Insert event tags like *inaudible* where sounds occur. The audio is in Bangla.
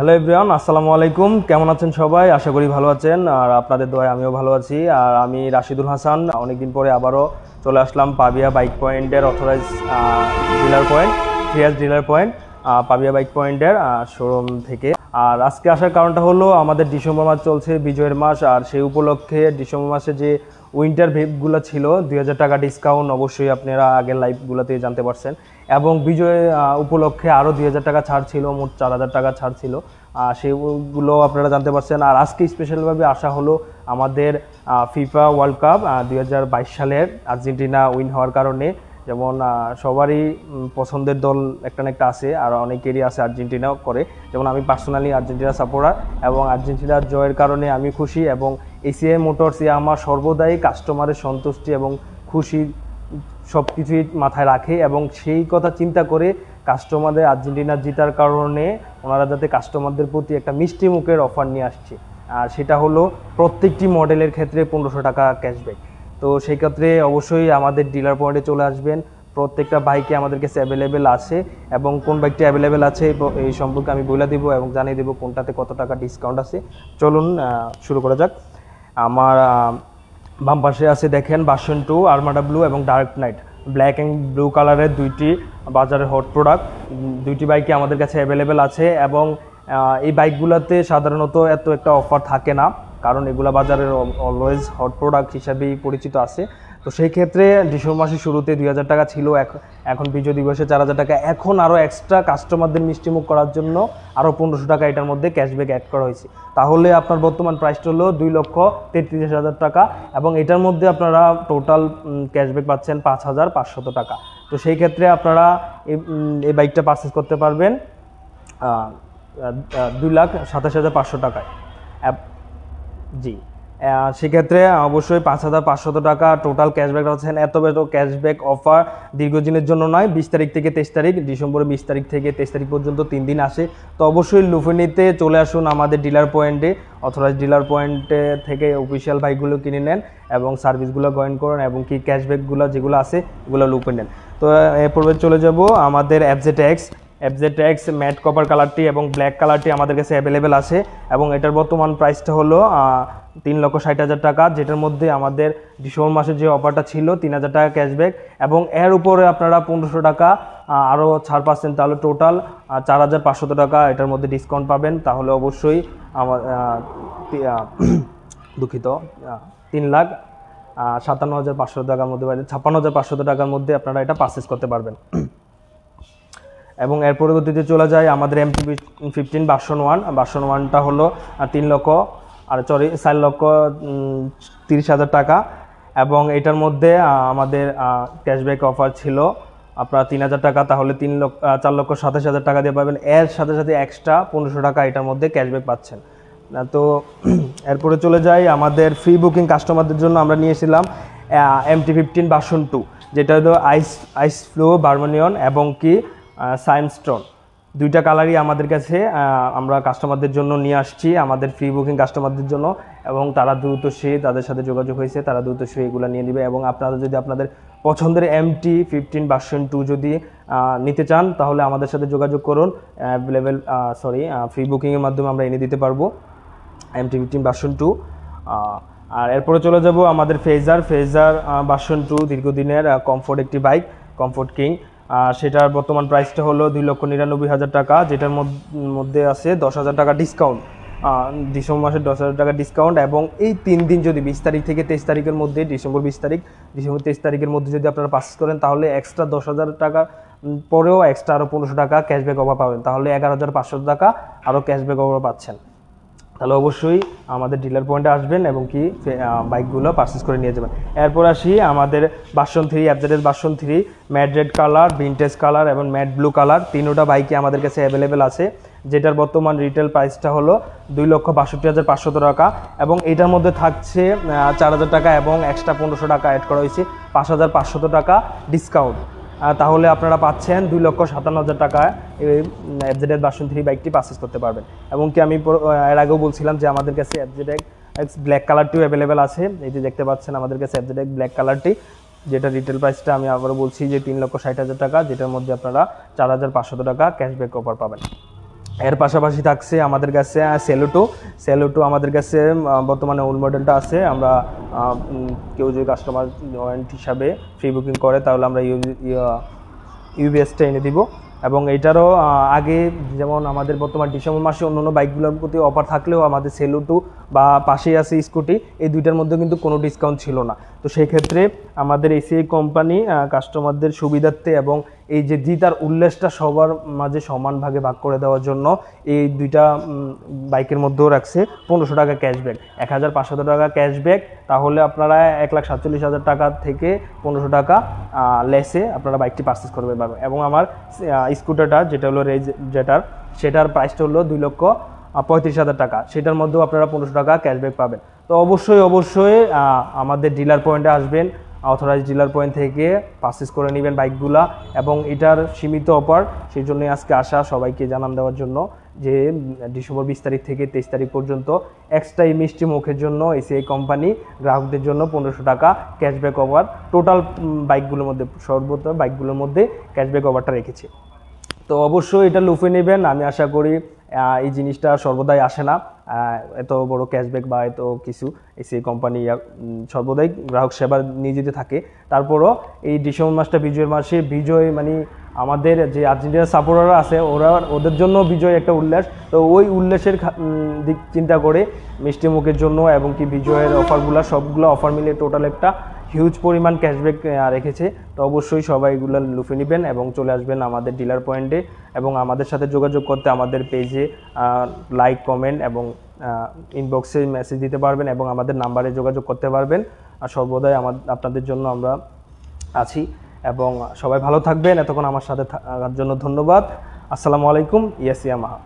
হ্যালো এভরিওয়ান আসসালামু আলাইকুম কেমন আছেন সবাই? আশা করি ভালো আছেন। আর আপনাদের দোয়ায় আমিও ভালো আছি। আর আমি রাশিদুল হাসান। অনেকদিন পরে আবারও চলে আসলাম পাবিয়া বাইক পয়েন্টের অথরাইজ ডিলার পয়েন্ট ফ্রিয়াস ডিলার পয়েন্ট পাবিয়া বাইক পয়েন্টের শোরুম থেকে। আর আজকে আসার কারণটা হলো, আমাদের ডিসেম্বর মাস চলছে, বিজয়ের মাস। আর সেই উপলক্ষে ডিসেম্বর মাসে যে উইন্টার ভেপগুলো ছিল, দুই হাজার টাকা ডিসকাউন্ট অবশ্যই আপনারা আগের লাইভগুলোতে জানতে পারছেন। এবং বিজয় উপলক্ষে আরও দুই হাজার টাকা ছাড় ছিল, মোট চার হাজার টাকা ছাড় ছিল। সেগুলো আপনারা জানতে পারছেন। আর আজকে স্পেশালভাবে আসা হলো আমাদের ফিফা ওয়ার্ল্ড কাপ দুই হাজার বাইশ সালের আর্জেন্টিনা উইন হওয়ার কারণে। যেমন সবারই পছন্দের দল একটা না একটা আছে, আর অনেকেরই আছে আর্জেন্টিনাও করে। যেমন, আমি পার্সোনালি আর্জেন্টিনা সাপোর্টার এবং আর্জেন্টিনার জয়ের কারণে আমি খুশি এবং এসিআই মোটরসে আমার সর্বদাই কাস্টমারের সন্তুষ্টি এবং খুশি সব কিছুই মাথায় রাখে এবং সেই কথা চিন্তা করে কাস্টমারদের আর্জেন্টিনা জেতার কারণে ওনারা যাতে কাস্টমারদের প্রতি একটা মিষ্টি মুখের অফার নিয়ে আসছে। আর সেটা হলো প্রত্যেকটি মডেলের ক্ষেত্রে পনেরোশো টাকা ক্যাশব্যাক। তো সেই ক্ষেত্রে অবশ্যই আমাদের ডিলার পয়েন্টে চলে আসবেন। প্রত্যেকটা বাইকে আমাদের কাছে অ্যাভেলেবেল আছে এবং কোন বাইকটি অ্যাভেলেবেল আছে এই সম্পর্কে আমি বলে দেবো এবং জানিয়ে দেবো কোনটাতে কত টাকা ডিসকাউন্ট আছে। চলুন শুরু করা যাক। আমার বাম পাশে আছে দেখেন বাসন টু আর্মাডা ব্লু এবং dark knight black and blue কালারের দুইটি বাজারের হট প্রোডাক্ট দুইটি বাইকই আমাদের কাছে অ্যাভেলেবেল আছে এবং এই বাইকগুলোতে সাধারণত এত একটা অফার থাকে না। কারণ এগুলো বাজারের অলওয়েজ হট প্রোডাক্ট হিসাবেই পরিচিত আছে। তো সেই ক্ষেত্রে ডিসেম্বর মাসের শুরুতে দুই হাজার টাকা ছিল এখ- এখন বিজয় দিবসে চার হাজার টাকা। এখন আরও এক্সট্রা কাস্টমারদের মিষ্টিমুখ করার জন্য আরও পনেরোশো টাকা এটার মধ্যে ক্যাশব্যাক অ্যাড করা হয়েছে। তাহলে আপনার বর্তমান প্রাইসটা হলো দুই লক্ষ তেত্রিশ হাজার টাকা এবং এটার মধ্যে আপনারা টোটাল ক্যাশব্যাক পাচ্ছেন পাঁচ হাজার পাঁচশত টাকা। তো সেই ক্ষেত্রে আপনারা এই বাইকটা পারচেস করতে পারবেন দুই লাখ সাতাশ হাজার পাঁচশো টাকায়। জি। সেক্ষেত্রে অবশ্যই পাঁচ হাজার পাঁচশত টাকা টোটাল ক্যাশব্যাক পাচ্ছেন এত বেত ক্যাশব্যাক অফার দীর্ঘদিনের জন্য নয়, বিশ তারিখ থেকে তেইশ তারিখ, ডিসেম্বরের বিশ তারিখ থেকে তেইশ তারিখ পর্যন্ত তিন দিন আসে। তো অবশ্যই লুফেনিতে চলে আসুন আমাদের ডিলার পয়েন্টে অথরাইজ ডিলার পয়েন্টে থেকে অফিসিয়াল বাইকগুলো কিনে নেন এবং সার্ভিসগুলো জয়েন করুন এবং কি ক্যাশব্যাকগুলো যেগুলো আছে, এগুলো লুপে নেন। তো এরপরে চলে যাব আমাদের অ্যাপজেট এক্স এক্স ম্যাট কপার কালারটি এবং ব্ল্যাক কালারটি আমাদের কাছে অ্যাভেলেবেল আছে এবং এটার বর্তমান প্রাইসটা হলো তিন লক্ষ ষাট হাজার টাকা, যেটার মধ্যে আমাদের ডিসেম্বর মাসের যে অফারটা ছিল, তিন হাজার টাকা ক্যাশব্যাক এবং এর উপরে আপনারা পনেরোশো টাকা আরও ছাড় পাচ্ছেন তাহলে টোটাল চার হাজার পাঁচশত টাকা এটার মধ্যে ডিসকাউন্ট পাবেন। তাহলে অবশ্যই আমার *coughs* দুঃখিত তিন লাখ সাতান্ন হাজার পাঁচশো টাকার মধ্যে ছাপ্পান্ন হাজার পাঁচশত টাকার মধ্যে আপনারা এটা পারচেস করতে পারবেন। এবং এর পরবর্তীতে চলে যায় আমাদের M MT fifteen version one version ওয়ানটা হলো তিন লক্ষ, আর সরি চার লক্ষ তিরিশ হাজার টাকা। এবং এটার মধ্যে আমাদের ক্যাশব্যাক অফার ছিল, আপনার তিন হাজার টাকা, তাহলে তিন লক্ষ চার লক্ষ সাতাশ হাজার টাকা দিয়ে পাবেন। এর সাথে সাথে এক্সট্রা পনেরোশো টাকা এটার মধ্যে ক্যাশব্যাক পাচ্ছেন। তো, *clears throat* এরপরে চলে যাই আমাদের ফ্রি বুকিং কাস্টমারদের জন্য। আমরা নিয়েছিলাম এমটি ফিফটিন বাসন টু যেটা হলো আইস আইস ফ্লো বার্মানিয়ন এবং কি? সাইনস্টোন দুইটা কালারই আমাদের কাছে আমরা কাস্টমারদের জন্য নিয়ে আসছি, আমাদের ফ্রি বুকিং কাস্টমারদের জন্য, এবং তারা দ্রুত সে তাদের সাথে যোগাযোগ হয়েছে, তারা দ্রুত সে এগুলো নিয়ে নেবে, এবং আপনারা যদি আপনাদের পছন্দের এমটি ফিফটিন ভার্সন টু যদি নিতে চান, তাহলে আমাদের সাথে যোগাযোগ করুন। অ্যাভেলেবেল সরি ফ্রি বুকিংয়ের মাধ্যমে আমরা এনে দিতে পারব এমটি ফিফটিন ভার্সন টু আর এরপরে চলে যাব আমাদের ফেজার ফেজার ভার্সন টু দীর্ঘদিনের কমফোর্ট একটি বাইক কমফোর্ট কিং সেটার বর্তমান প্রাইসটা হলো দুই লক্ষ নিরানব্বই হাজার টাকা, যেটার মধ্যে আছে দশ হাজার টাকা ডিসকাউন্ট ডিসেম্বর মাসের দশ হাজার টাকা ডিসকাউন্ট এবং এই তিন দিন যদি বিশ তারিখ থেকে তেইশ তারিখের মধ্যে, ডিসেম্বর বিশ তারিখ, ডিসেম্বর তেইশ তারিখের মধ্যে যদি আপনারা পাস করেন, তাহলে এক্সট্রা দশ হাজার টাকা পরেও এক্সট্রা আরও পনেরোশো টাকা ক্যাশব্যাক অফার পাবেন। তাহলে এগারো হাজার পাঁচশো টাকা আরও ক্যাশব্যাক অফার পাচ্ছেন। তাহলে অবশ্যই আমাদের ডিলার পয়েন্টে আসবেন এবং কি বাইকগুলো পারচেস করে নিয়ে যাবেন। এরপর আসি আমাদের বাসন three অ্যাপজেটের version three matte red colour vintage colour এবং ম্যাট ব্লু কালার তিনোটা বাইকই আমাদের কাছে অ্যাভেলেবেল আছে, যেটার বর্তমান রিটেল প্রাইসটা হলো দুই লক্ষ বাষট্টি হাজার পাঁচশত টাকা এবং এটার মধ্যে থাকছে চার হাজার টাকা এবং এক্সট্রা পনেরোশো টাকা অ্যাড করা হয়েছে, পাঁচ হাজার পাঁচশত টাকা ডিসকাউন্ট তাহলে আপনারা পাচ্ছেন দুই লক্ষ সাতান্ন হাজার টাকায় এই এফজেড বাসন থ্রি বাইকটি পারচেস করতে পারবেন। এবং কি আমি এর আগেও বলছিলাম যে আমাদের কাছে এফজেড এক্স ব্ল্যাক কালারটিও অ্যাভেলেবেল আছে। এই যে দেখতে পাচ্ছেন আমাদের কাছে এফজেড এক্স ব্ল্যাক কালারটি যেটা রিটেল প্রাইসটা আমি আবারও বলছি যে তিন লক্ষ ষাট হাজার টাকা, যেটার মধ্যে আপনারা চার হাজার পাঁচশত টাকা ক্যাশব্যাক অফার পাবেন। এর পাশাপাশি থাকছে আমাদের কাছে সেলোটো সেলোটো আমাদের কাছে বর্তমানে ওল্ড মডেলটা আছে। আমরা কেউ যদি কাস্টমার জয়েন্ট হিসাবে ফ্রি বুকিং করে, তাহলে আমরা ইউবিএসটা এনে দিব। এবং এটারও আগে যেমন আমাদের বর্তমান ডিসেম্বর মাসে অন্য অন্য বাইকগুলোর প্রতি অফার থাকলেও আমাদের সেলুটু বা পাশেই আছে স্কুটি, এই দুইটার মধ্যে কিন্তু কোনো ডিসকাউন্ট ছিল না। তো সেই ক্ষেত্রে আমাদের এসিআই কোম্পানি কাস্টমারদের সুবিধার্থে এবং এই যে জিতার উল্লেসটা সবার মাঝে সমান ভাগে ভাগ করে দেওয়ার জন্য এই দুইটা বাইকের মধ্যেও রাখছে পনেরোশো টাকা ক্যাশব্যাক এক হাজার পাঁচশো টাকা ক্যাশব্যাক তাহলে আপনারা এক লাখ সাতচল্লিশ হাজার টাকা থেকে পনেরোশো টাকা লেসে আপনারা বাইকটি পারচেস করতে পারবেন এবং আমার স্কুটারটা যেটা হলো রেজ, যেটার, সেটার প্রাইসটা হলো দুই লক্ষ পঁয়ত্রিশ হাজার টাকা। সেটার মধ্যেও আপনারা পনেরোশো টাকা ক্যাশব্যাক পাবেন। তো অবশ্যই অবশ্যই আমাদের ডিলার পয়েন্টে আসবেন অথরাইজ ডিলার পয়েন্ট থেকে পারচেস করে নেবেন বাইকগুলা এবং এটার সীমিত অফার। সেই জন্যই আজকে আসা, সবাইকে জানান দেওয়ার জন্য যে ডিসেম্বর বিশ তারিখ থেকে তেইশ তারিখ পর্যন্ত এক্সট্রা এই মিষ্টি মুখের জন্য এসিআই কোম্পানি গ্রাহকদের জন্য পনেরোশো টাকা ক্যাশব্যাক অফার টোটাল বাইকগুলোর মধ্যে, সর্বত বাইকগুলোর মধ্যে ক্যাশব্যাক অফারটা রেখেছে। তো অবশ্যই এটা লুফে নেবেন। আমি আশা করি এই জিনিসটা সর্বদাই আসে না। এত বড় ক্যাশব্যাক বা এত কিছু এসি কোম্পানি সর্বদাই গ্রাহক সেবা নিয়োজিত থাকে, তারপরও এই ডিসেম্বর মাসটা বিজয়ের মাসে বিজয় মানে আমাদের যে আর্জেন্টিনার সাপোর্টাররা আছে, ওরা ওদের জন্য বিজয় একটা উল্লাস। তো ওই উল্লাসের দিক চিন্তা করে মিষ্টি মুখের জন্য এবং কি বিজয়ের অফারগুলো সবগুলো অফার মিলে টোটাল একটা হিউজ পরিমাণ ক্যাশব্যাক রেখেছে। তো অবশ্যই সবাই এগুলো লুফে নেবেন এবং চলে আসবেন আমাদের ডিলার পয়েন্টে এবং আমাদের সাথে যোগাযোগ করতে আমাদের পেজে লাইক কমেন্ট এবং ইনবক্সে মেসেজ দিতে পারবেন এবং আমাদের নাম্বারে যোগাযোগ করতে পারবেন। আর সর্বদাই আমাদের আপনাদের জন্য আমরা আছি এবং সবাই ভালো থাকবেন। এতক্ষণ আমার সাথে থাকার জন্য ধন্যবাদ। আসসালামু আলাইকুম, ইয়াসিয়া মাহা।